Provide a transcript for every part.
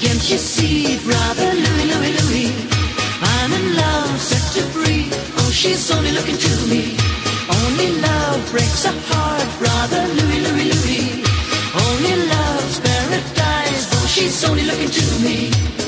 Can't you see, brother Louie, Louie, Louie? I'm in love, set to free. Oh, she's only looking to me. Only love breaks a heart, brother Louie, Louie, Louie. Only love's paradise. Oh, she's only looking to me.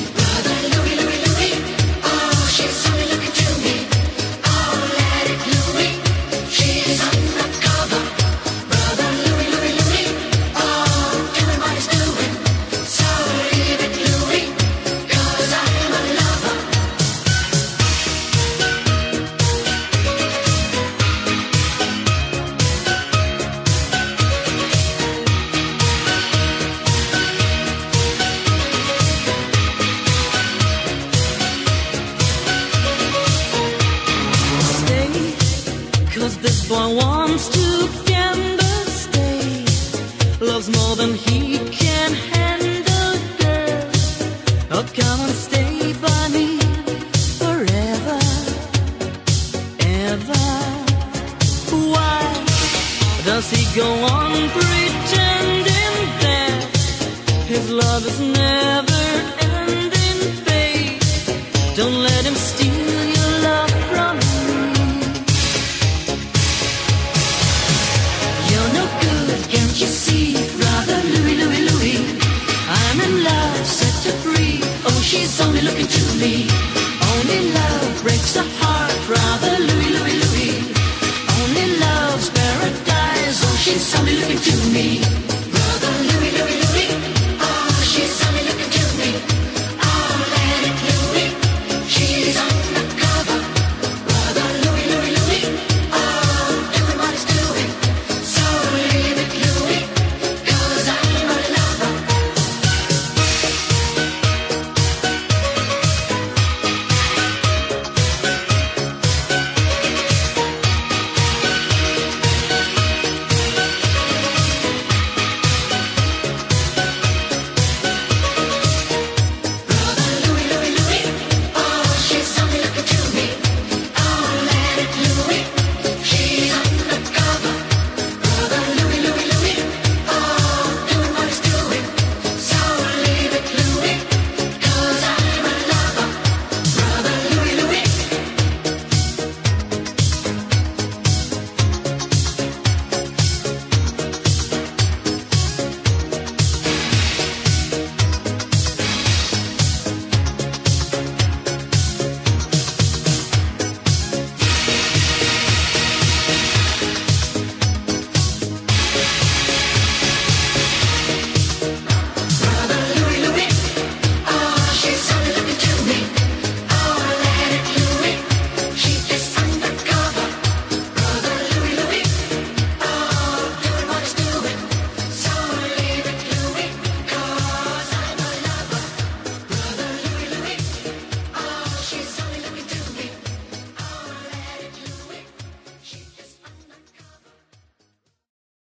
go on pretending that his love is never something you to me.